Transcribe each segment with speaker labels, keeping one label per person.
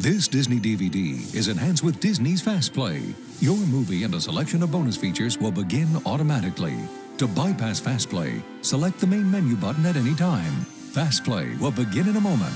Speaker 1: This Disney DVD is enhanced with Disney's FastPlay. Your movie and a selection of bonus features will begin automatically. To bypass FastPlay, select the main menu button at any time. FastPlay will begin in a moment.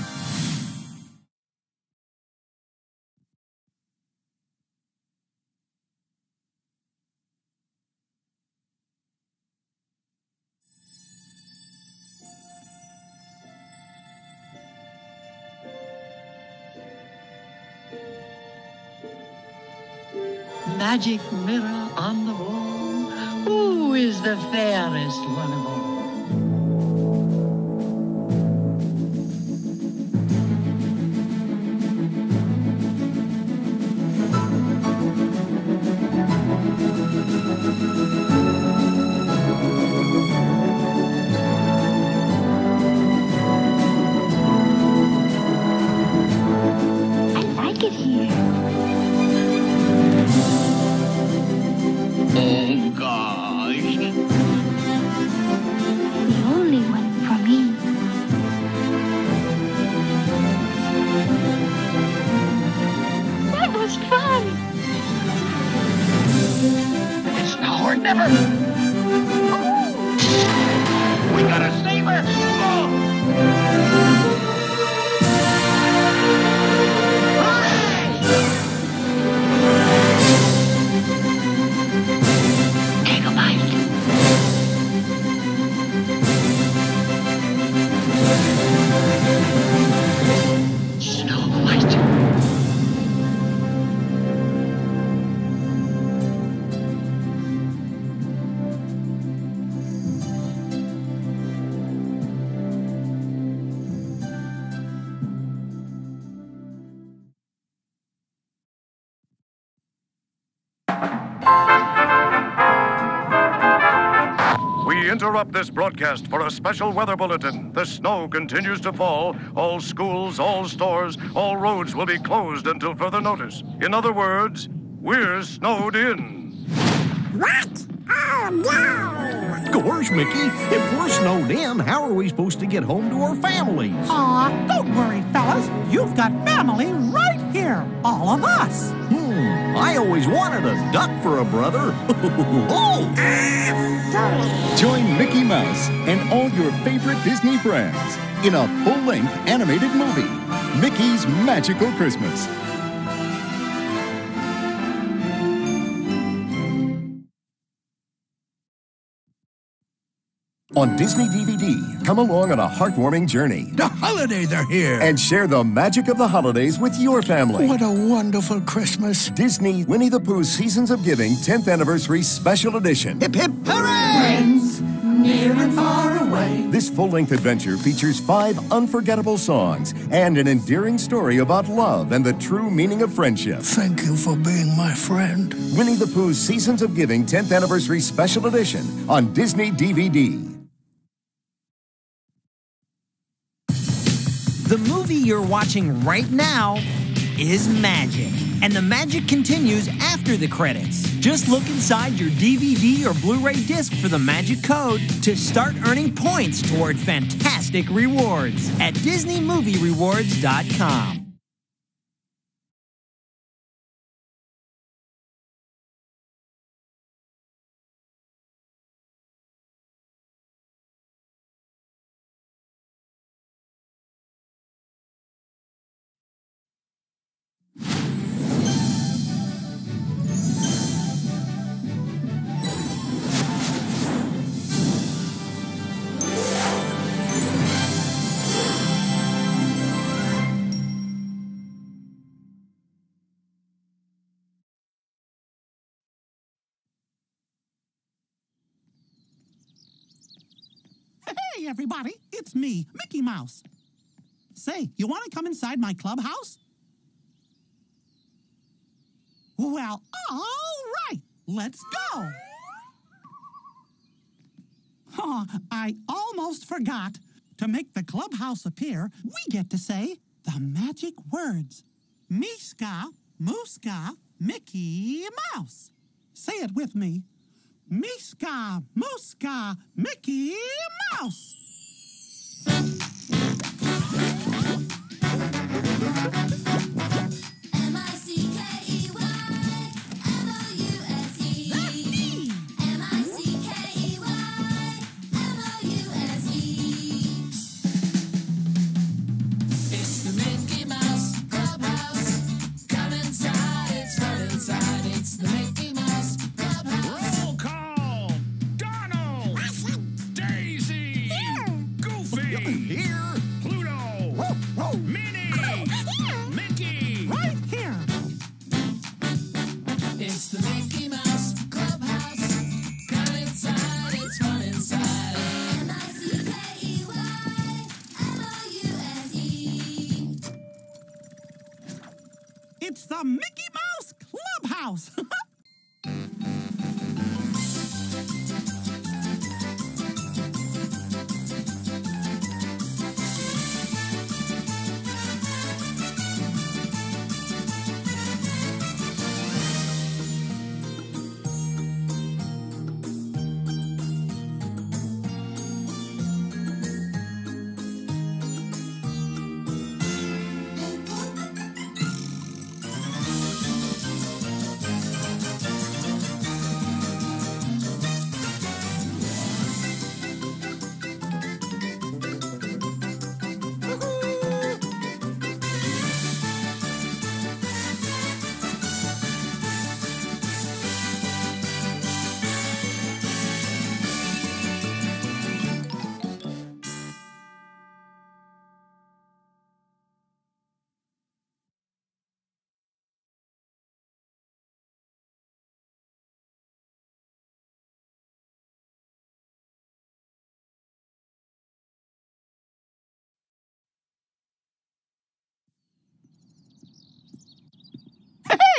Speaker 2: Interrupt this broadcast for a special weather bulletin. The snow continues to fall. All schools, all stores, all roads will be closed until further notice. In other words, we're snowed in.
Speaker 3: What? Oh no!
Speaker 4: Gosh, Mickey, if we're snowed in, how are we supposed to get home to our families?
Speaker 3: Aw, don't worry, fellas. You've got family right here. All of us.
Speaker 4: I always wanted a duck for a brother. oh!
Speaker 5: Join Mickey Mouse and all your favorite Disney friends in a full length animated movie Mickey's Magical Christmas. On Disney DVD, come along on a heartwarming journey
Speaker 6: The holidays are here.
Speaker 5: and share the magic of the holidays with your family.
Speaker 6: what a wonderful Christmas.
Speaker 5: Disney Winnie the Pooh Seasons of Giving 10th Anniversary Special Edition.
Speaker 6: Hip hip hooray! Friends, near and far away.
Speaker 5: This full length adventure features five unforgettable songs and an endearing story about love and the true meaning of friendship.
Speaker 6: Thank you for being my friend.
Speaker 5: Winnie the Pooh's Seasons of Giving 10th Anniversary Special Edition on Disney DVD.
Speaker 7: The movie you're watching right now is magic. And the magic continues after the credits. Just look inside your DVD or Blu ray disc for the magic code to start earning points toward fantastic rewards at DisneyMovieRewards.com.
Speaker 3: Hey, everybody, it's me, Mickey Mouse. Say, you want to come inside my clubhouse? Well, all right, let's go. Oh, I almost forgot. To make the clubhouse appear, we get to say the magic words Meeska, Mooska, Mickey Mouse. Say it with me. Meeska, Mooska, Mickey Mouse.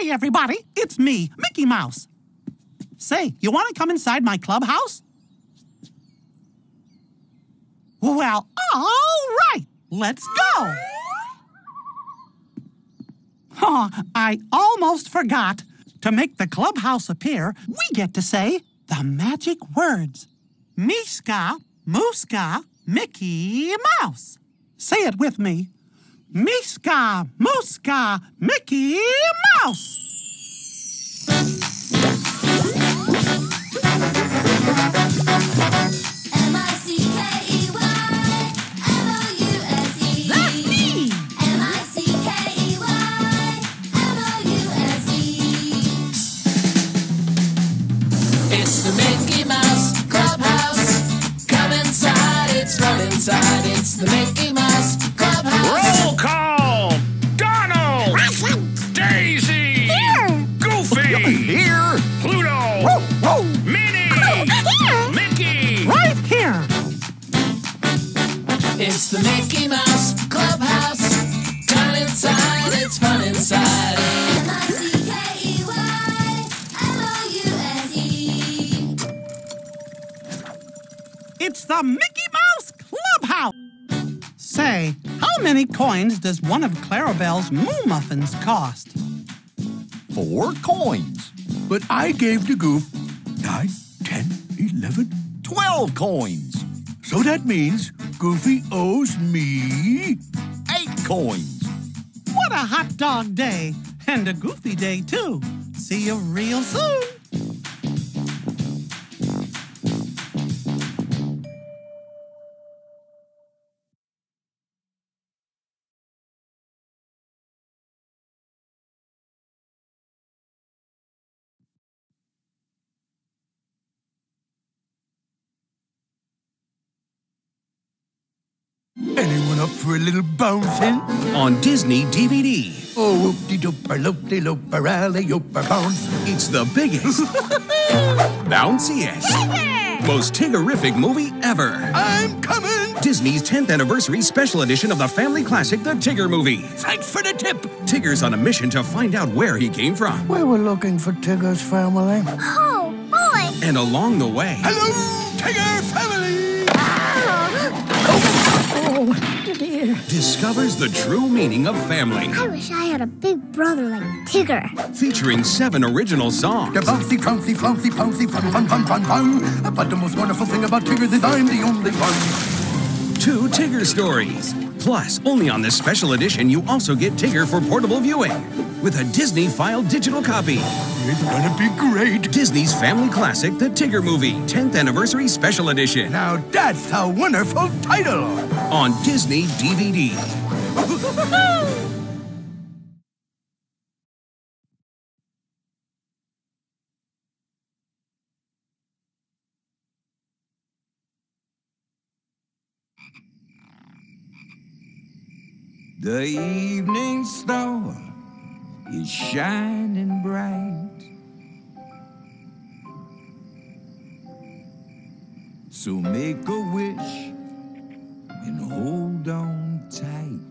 Speaker 3: Hey, everybody, it's me, Mickey Mouse. Say, you want to come inside my clubhouse? Well, all right, let's go. Oh, I almost forgot. To make the clubhouse appear, we get to say the magic words Meeska, Mooska, Mickey Mouse. Say it with me. Meeska, Mooska, Mickey Mouse.
Speaker 8: It's the Mickey Mouse Clubhouse. Come inside, it's from inside. It's the Mickey the Mickey Mouse Clubhouse.
Speaker 3: Say, how many coins does one of Clarabelle's moo muffins cost?
Speaker 4: Four coins. But I gave the goof nine, ten, eleven, twelve coins. So that means Goofy owes me eight coins.
Speaker 3: What a hot dog day! And a goofy day, too. See you real soon.
Speaker 4: Anyone up for a little bouncing?
Speaker 9: On Disney DVD.
Speaker 4: Oh, whoop-de dooper, loop-de looper, alley ooper bounce.
Speaker 9: It's the biggest, bounciest, most Tiggerific movie ever.
Speaker 4: I'm coming!
Speaker 9: Disney's 10th anniversary special edition of the family classic, The Tigger Movie.
Speaker 4: Thanks for the tip.
Speaker 9: Tigger's on a mission to find out where he came from.
Speaker 10: We were looking for Tigger's family.
Speaker 11: Oh, boy.
Speaker 9: And along the way,
Speaker 4: Hello, Tigger family!
Speaker 10: Oh, dear.
Speaker 9: discovers the true meaning of family.
Speaker 11: I wish I had a big brother like Tigger.
Speaker 9: Featuring seven original songs.
Speaker 10: The bouncy, trouncy, flouncy, pouncy, fun, fun, fun, fun, fun. But the most wonderful thing about Tigger is I'm the only one.
Speaker 9: Two Tigger stories. Plus, only on this special edition, you also get Tigger for portable viewing with a Disney File digital copy.
Speaker 4: It's gonna be great.
Speaker 9: Disney's family classic, The Tigger Movie, 10th Anniversary Special Edition.
Speaker 4: Now that's a wonderful title.
Speaker 9: On Disney DVD.
Speaker 12: The evening star is shining bright. So make a wish and hold on tight.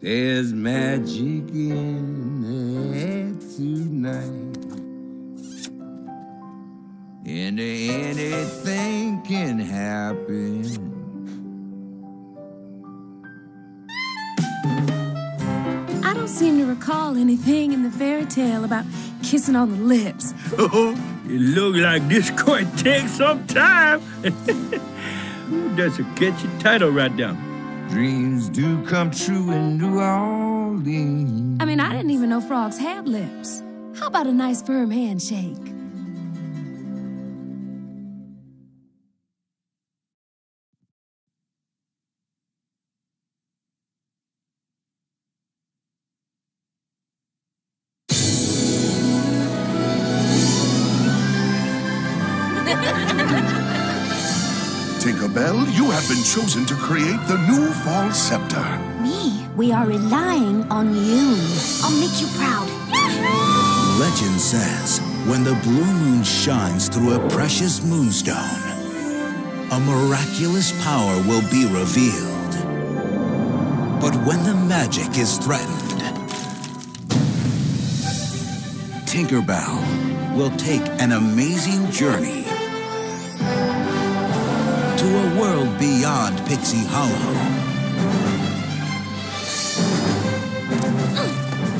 Speaker 12: There's magic in air tonight. And anything can happen.
Speaker 13: I don't seem to recall anything in the fairy tale about kissing on the lips.
Speaker 14: Oh, it looks like this could take some time. Ooh, that's a catchy title right there.
Speaker 12: Dreams do come true in New Orleans.
Speaker 13: I mean, I didn't even know frogs had lips. How about a nice firm handshake?
Speaker 15: Tinkerbell, you have been chosen to create the new fall scepter.
Speaker 11: Me? We are relying on you. I'll make you proud.
Speaker 16: Legend says when the blue moon shines through a precious moonstone, a miraculous power will be revealed. But when the magic is threatened, Tinkerbell will take an amazing journey a world beyond Pixie Hollow.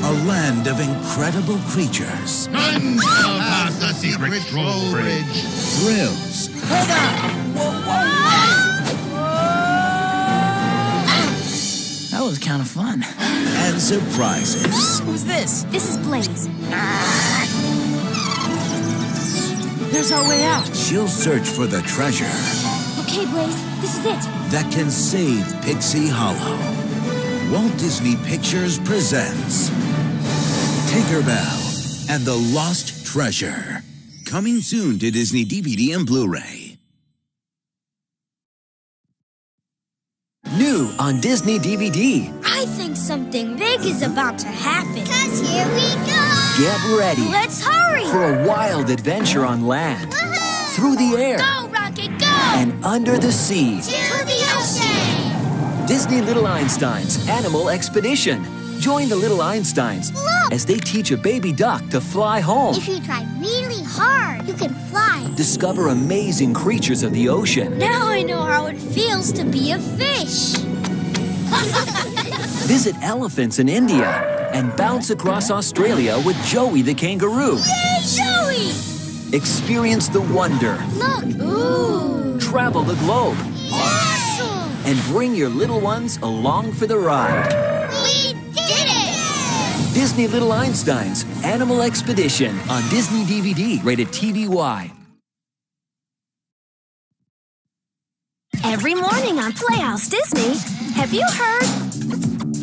Speaker 16: A land of incredible creatures.
Speaker 17: None shall pass the secret troll bridge.
Speaker 16: Thrills.
Speaker 17: Hold
Speaker 7: That was kind of fun.
Speaker 16: And surprises.
Speaker 13: Who's this?
Speaker 11: This is Blaze.
Speaker 13: There's our way out.
Speaker 16: She'll search for the treasure
Speaker 11: Okay, Blaze, this is it.
Speaker 16: that can save Pixie Hollow. Walt Disney Pictures presents Tinkerbell and the Lost Treasure. Coming soon to Disney DVD and Blu-ray.
Speaker 18: New on Disney DVD.
Speaker 11: I think something big is about to happen. Cause here we go.
Speaker 18: Get ready
Speaker 11: Let's hurry.
Speaker 18: for a wild adventure on land, through the air,
Speaker 11: go.
Speaker 18: And under the sea.
Speaker 11: To the ocean.
Speaker 18: Disney Little Einsteins Animal Expedition. Join the Little Einsteins
Speaker 11: Look.
Speaker 18: as they teach a baby duck to fly home.
Speaker 11: If you try really hard, you can fly.
Speaker 18: Discover amazing creatures of the ocean.
Speaker 11: Now I know how it feels to be a fish.
Speaker 18: Visit elephants in India and bounce across Australia with Joey the kangaroo.
Speaker 11: Yay, Joey!
Speaker 18: Experience the wonder,
Speaker 11: Look. Ooh.
Speaker 18: Travel the globe,
Speaker 11: Awesome.
Speaker 18: and bring your little ones along for the ride.
Speaker 11: We did it.
Speaker 18: Disney Little Einsteins Animal Expedition on Disney DVD, rated TVY.
Speaker 19: Every morning on Playhouse Disney, have you heard?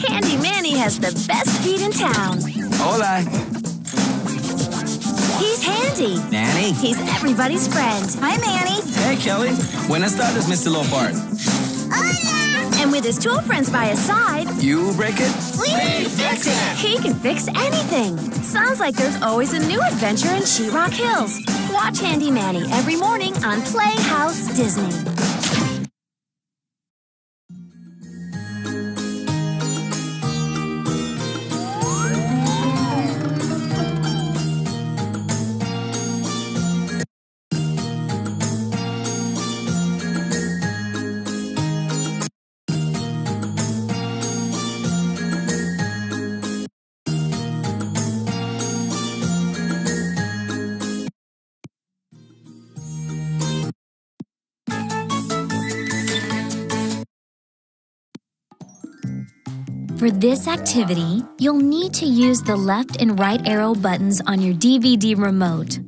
Speaker 19: Handy Manny has the best feet in town.
Speaker 9: Hola.
Speaker 19: He's handy.
Speaker 9: Manny.
Speaker 19: He's everybody's friend. Hi, Manny.
Speaker 9: Hey, Kelly. Buenas tardes, Mr. Lopart.
Speaker 19: And with his tool friends by his side,
Speaker 9: You break it?
Speaker 19: we fix it. He can fix anything. Sounds like there's always a new adventure in Sheetrock Hills. Watch Handy Manny every morning on Playhouse Disney.
Speaker 20: For this activity, you'll need to use the left and right arrow buttons on your DVD remote.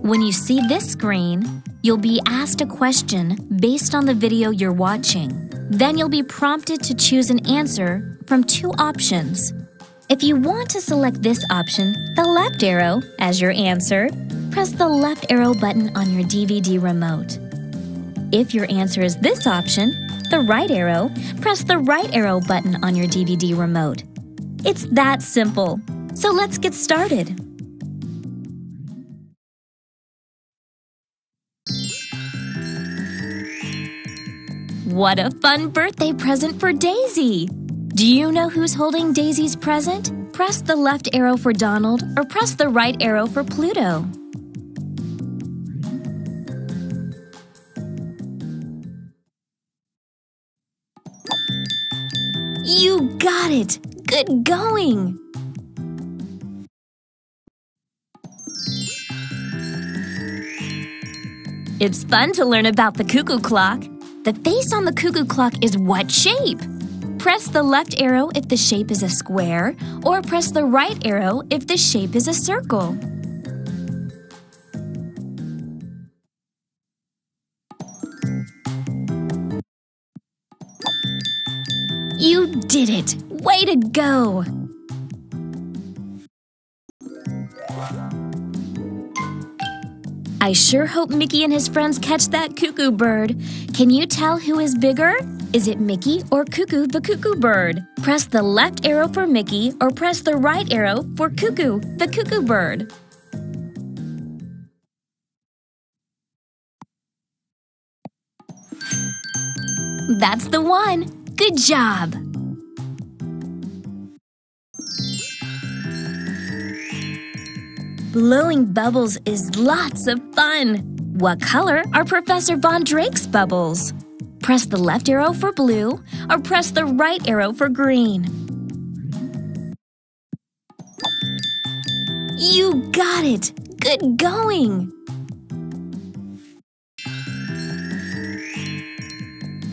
Speaker 20: When you see this screen, you'll be asked a question based on the video you're watching. Then you'll be prompted to choose an answer from two options. If you want to select this option, the left arrow, as your answer, press the left arrow button on your DVD remote. If your answer is this option, the right arrow, press the right arrow button on your DVD remote. It's that simple. So let's get started. What a fun birthday present for Daisy! Do you know who's holding Daisy's present? Press the left arrow for Donald or press the right arrow for Pluto. It! Good going! It's fun to learn about the cuckoo clock. The face on the cuckoo clock is what shape? Press the left arrow if the shape is a square, or press the right arrow if the shape is a circle. You did it! Way to go! I sure hope Mickey and his friends catch that cuckoo bird. Can you tell who is bigger? Is it Mickey or Cuckoo the cuckoo bird? Press the left arrow for Mickey or press the right arrow for Cuckoo the cuckoo bird. That's the one. Good job. Blowing bubbles is lots of fun. What color are Professor Von Drake's bubbles? Press the left arrow for blue or press the right arrow for green. You got it! Good going!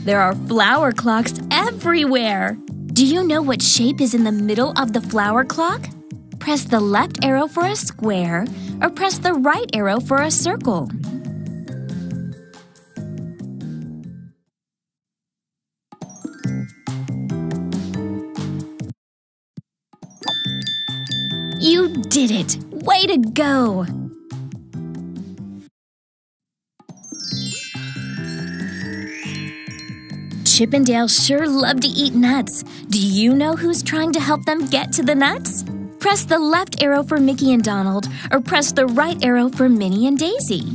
Speaker 20: There are flower clocks everywhere! Do you know what shape is in the middle of the flower clock? Press the left arrow for a square or press the right arrow for a circle. You did it! Way to go! Chip and Dale sure love to eat nuts. Do you know who's trying to help them get to the nuts? Press the left arrow for Mickey and Donald, or press the right arrow for Minnie and Daisy.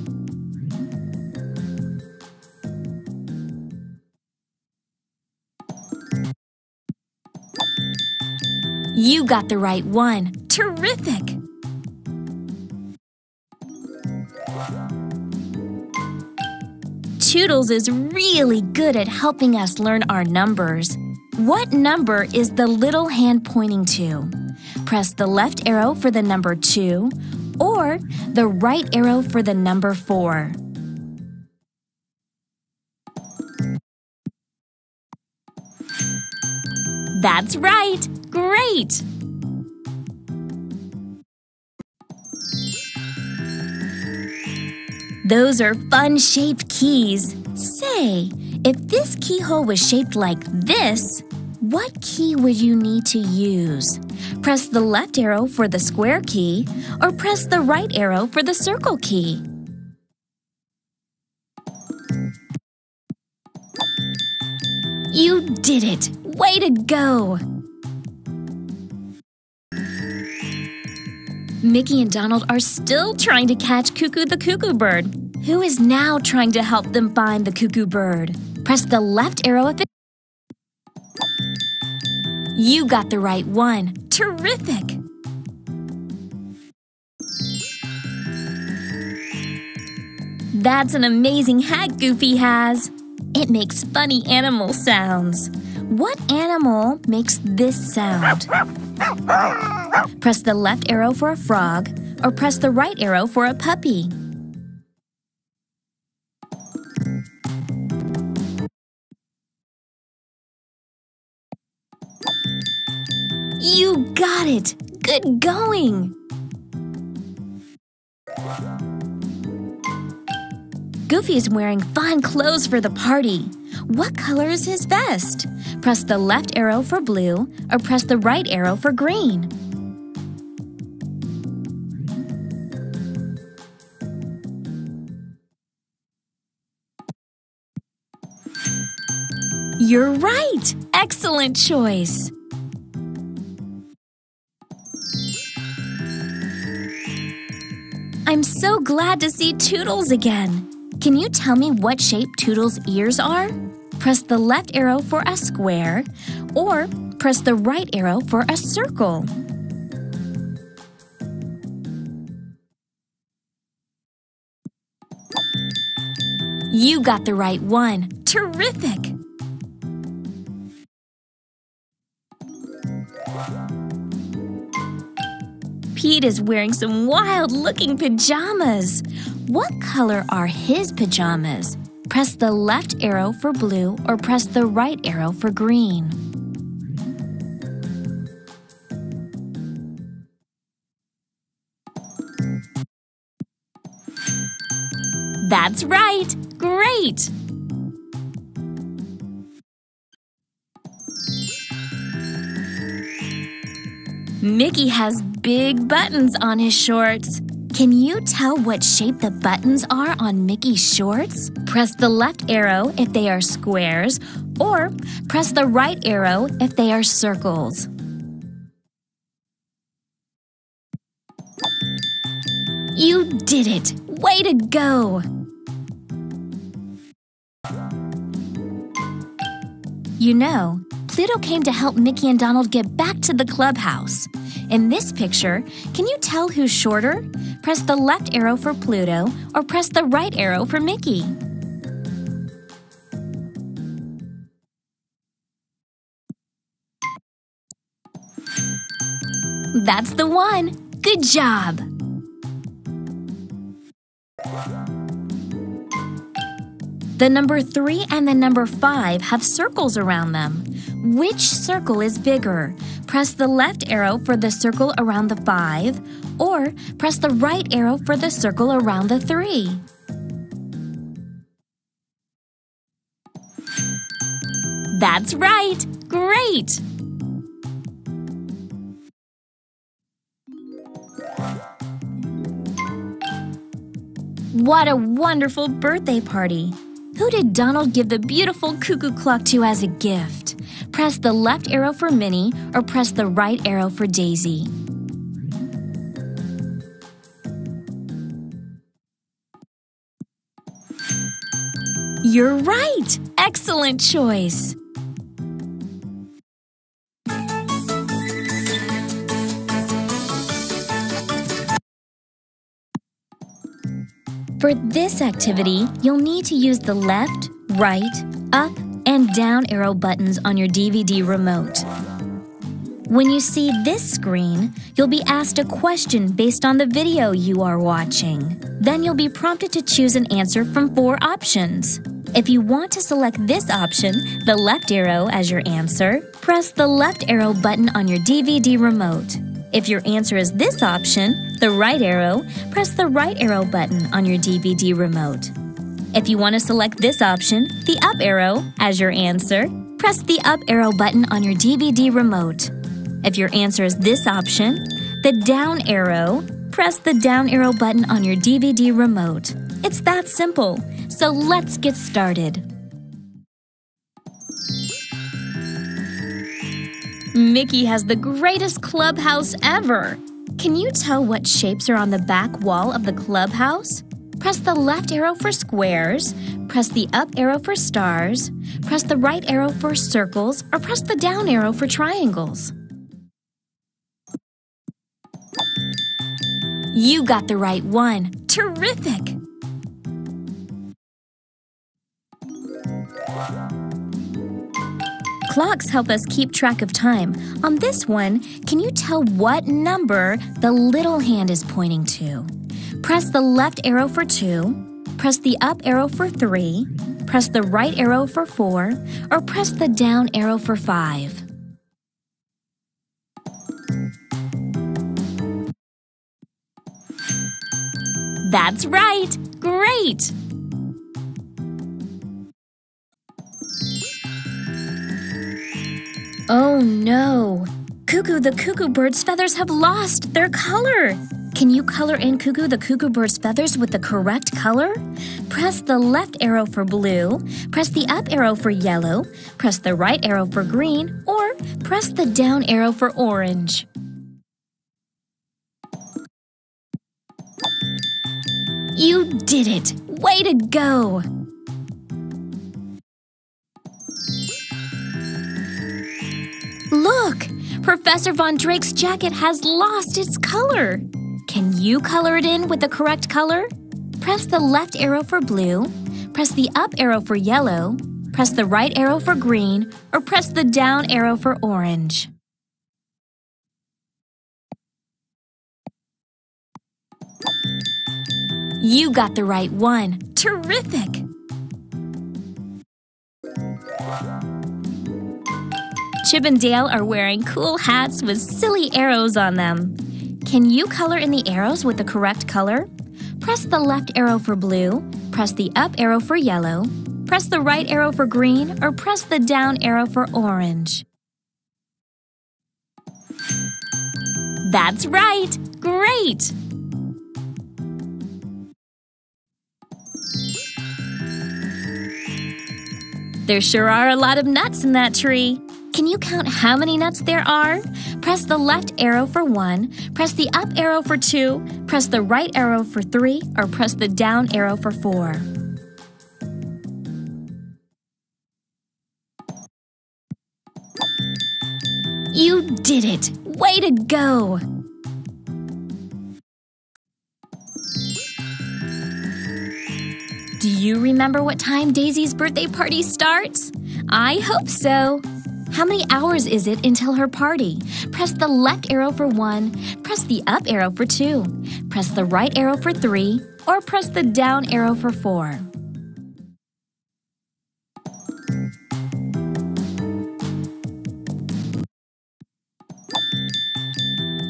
Speaker 20: You got the right one. Terrific! Toodles is really good at helping us learn our numbers. What number is the little hand pointing to? Press the left arrow for the number 2 or the right arrow for the number 4. That's right! Great! Those are fun-shaped keys. Say, if this keyhole was shaped like this, what key would you need to use? Press the left arrow for the square key or press the right arrow for the circle key. You did it! Way to go! Mickey and Donald are still trying to catch Cuckoo the cuckoo bird, who is now trying to help them find the cuckoo bird. Press the left arrow if it. You got the right one. Terrific! That's an amazing hat Goofy has. It makes funny animal sounds. What animal makes this sound? Press the left arrow for a frog or press the right arrow for a puppy. You got it! Good going! Goofy is wearing fine clothes for the party. What color is his vest? Press the left arrow for blue or press the right arrow for green. You're right! Excellent choice! I'm so glad to see Toodles again. Can you tell me what shape Toodles' ears are? press the left arrow for a square, or press the right arrow for a circle. You got the right one. Terrific! Pete is wearing some wild looking pajamas. What color are his pajamas? Press the left arrow for blue or press the right arrow for green. That's right! Great! Mickey has big buttons on his shorts. Can you tell what shape the buttons are on Mickey's shorts? Press the left arrow if they are squares, or press the right arrow if they are circles. You did it! Way to go! You know, Pluto came to help Mickey and Donald get back to the clubhouse. In this picture, can you tell who's shorter? Press the left arrow for Pluto or press the right arrow for Mickey. That's the one! Good job! The number 3 and the number 5 have circles around them. Which circle is bigger? Press the left arrow for the circle around the 5, or press the right arrow for the circle around the 3. That's right! Great! What a wonderful birthday party! Who did Donald give the beautiful cuckoo clock to as a gift? Press the left arrow for Minnie or press the right arrow for Daisy. You're right! Excellent choice! For this activity, you'll need to use the left, right, up, and down arrow buttons on your DVD remote. When you see this screen, you'll be asked a question based on the video you are watching. Then you'll be prompted to choose an answer from four options. If you want to select this option, the left arrow, as your answer, press the left arrow button on your DVD remote. If your answer is this option, the right arrow, press the right arrow button on your DVD remote. If you want to select this option, the up arrow, as your answer, press the up arrow button on your DVD remote. If your answer is this option, the down arrow, press the down arrow button on your DVD remote. It's that simple. So let's get started. Mickey has the greatest clubhouse ever. Can you tell what shapes are on the back wall of the clubhouse? Press the left arrow for squares, press the up arrow for stars, press the right arrow for circles, or press the down arrow for triangles. You got the right one. Terrific! Clocks help us keep track of time. On this one, can you tell what number the little hand is pointing to? Press the left arrow for 2, press the up arrow for 3, press the right arrow for 4, or press the down arrow for 5. That's right! Great! Oh no! Cuckoo the cuckoo bird's feathers have lost their color! Can you color in Cuckoo the cuckoo bird's feathers with the correct color? Press the left arrow for blue, press the up arrow for yellow, press the right arrow for green, or press the down arrow for orange. You did it! Way to go! Look! Professor Von Drake's jacket has lost its color. Can you color it in with the correct color? Press the left arrow for blue, press the up arrow for yellow, press the right arrow for green, or press the down arrow for orange. You got the right one. Terrific! Chip and Dale are wearing cool hats with silly arrows on them. Can you color in the arrows with the correct color? Press the left arrow for blue, press the up arrow for yellow, press the right arrow for green, or press the down arrow for orange. That's right! Great! There sure are a lot of nuts in that tree. Can you count how many nuts there are? Press the left arrow for one, press the up arrow for two, press the right arrow for three, or press the down arrow for four. You did it! Way to go! Do you remember what time Daisy's birthday party starts? I hope so. How many hours is it until her party? Press the left arrow for one, press the up arrow for two, press the right arrow for three, or press the down arrow for four.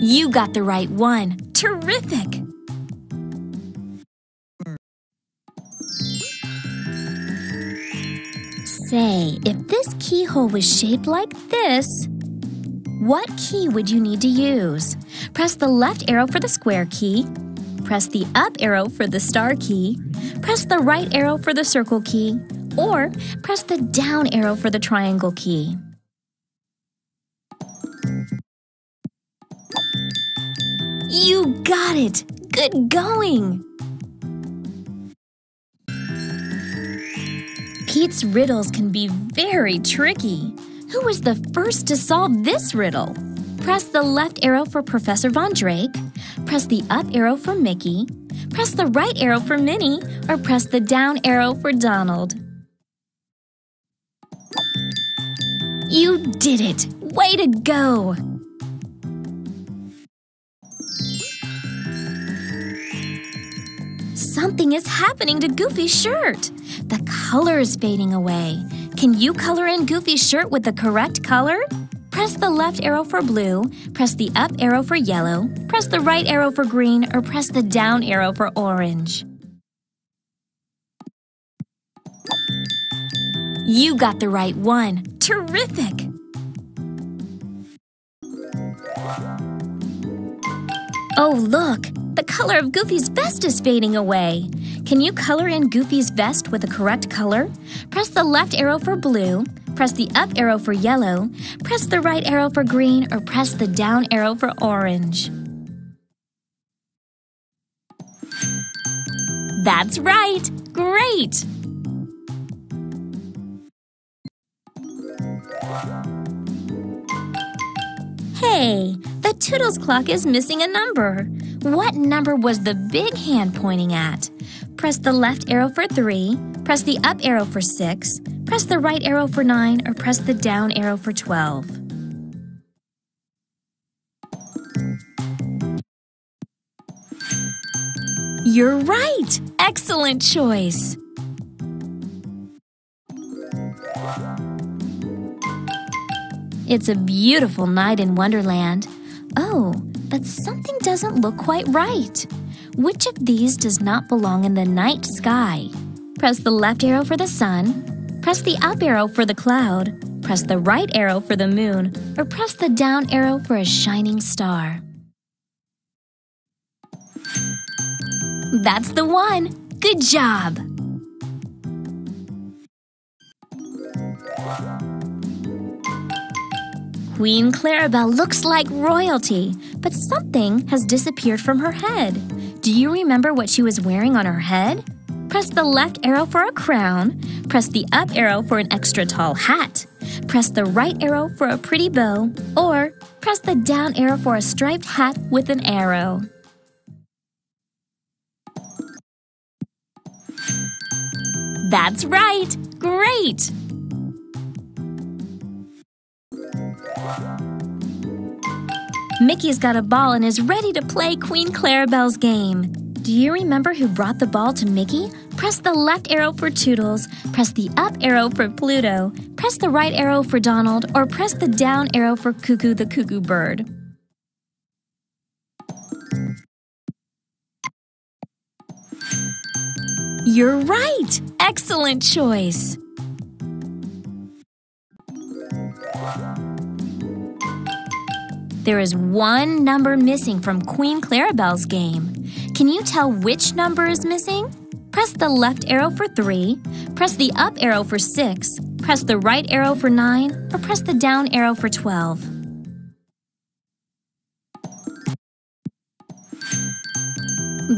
Speaker 20: You got the right one. Terrific! Say, if this keyhole was shaped like this, what key would you need to use? Press the left arrow for the square key, press the up arrow for the star key, press the right arrow for the circle key, or press the down arrow for the triangle key. You got it! Good going! Pete's riddles can be very tricky. Who was the first to solve this riddle? Press the left arrow for Professor Von Drake, press the up arrow for Mickey, press the right arrow for Minnie, or press the down arrow for Donald. You did it! Way to go! Something is happening to Goofy's shirt. The color is fading away. Can you color in Goofy's shirt with the correct color? Press the left arrow for blue, press the up arrow for yellow, press the right arrow for green, or press the down arrow for orange. You got the right one. Terrific! Oh, look! The color of Goofy's vest is fading away. Can you color in Goofy's vest with the correct color? Press the left arrow for blue, press the up arrow for yellow, press the right arrow for green, or press the down arrow for orange. That's right! Great! Hey, the Toodles clock is missing a number. What number was the big hand pointing at? Press the left arrow for 3, press the up arrow for 6, press the right arrow for 9, or press the down arrow for 12. You're right! Excellent choice! It's a beautiful night in Wonderland. Oh, but something doesn't look quite right. Which of these does not belong in the night sky? Press the left arrow for the sun, press the up arrow for the cloud, press the right arrow for the moon, or press the down arrow for a shining star. That's the one! Good job! Queen Clarabelle looks like royalty, but something has disappeared from her head. Do you remember what she was wearing on her head? Press the left arrow for a crown, press the up arrow for an extra tall hat, press the right arrow for a pretty bow, or press the down arrow for a striped hat with an arrow. That's right! Great! Mickey's got a ball and is ready to play Queen Clarabelle's game. Do you remember who brought the ball to Mickey? Press the left arrow for Toodles, press the up arrow for Pluto, press the right arrow for Donald, or press the down arrow for Cuckoo the Cuckoo Bird. You're right! Excellent choice! There is one number missing from Queen Clarabelle's game. Can you tell which number is missing? Press the left arrow for 3, press the up arrow for 6, press the right arrow for 9, or press the down arrow for 12.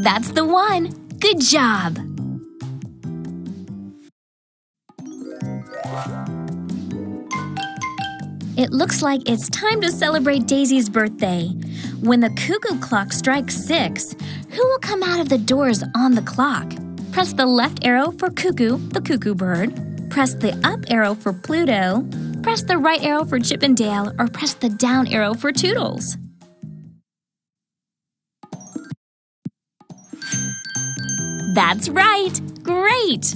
Speaker 20: That's the one! Good job! It looks like it's time to celebrate Daisy's birthday. When the cuckoo clock strikes six, who will come out of the doors on the clock? Press the left arrow for Cuckoo, the cuckoo bird. Press the up arrow for Pluto. Press the right arrow for Chip and Dale, or press the down arrow for Toodles. That's right! Great!